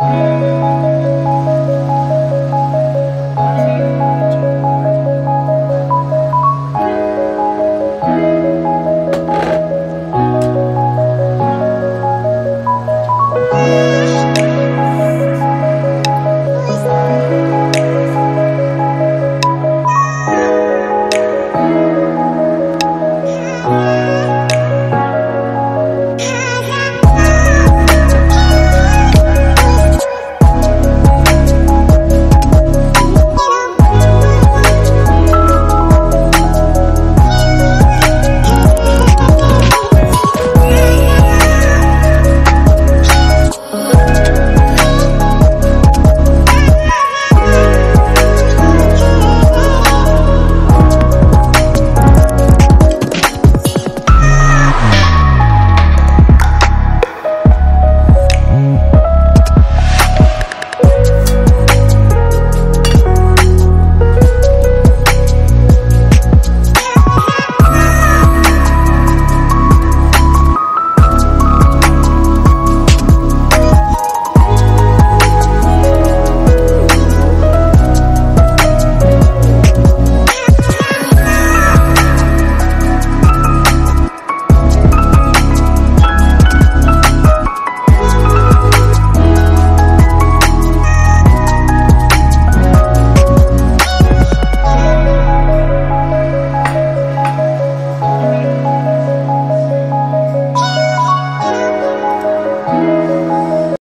Thank you.